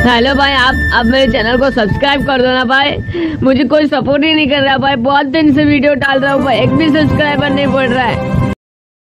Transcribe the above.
Hello भाई, आप आप मेरे चैनल को सब्सक्राइब कर दो ना भाई। मुझे कोई सपोर्ट ही नहीं कर रहा भाई। बहुत दिन से वीडियो डाल रहा हूँ भाई। एक भी सब्सक्राइबर नहीं बढ़ रहा है।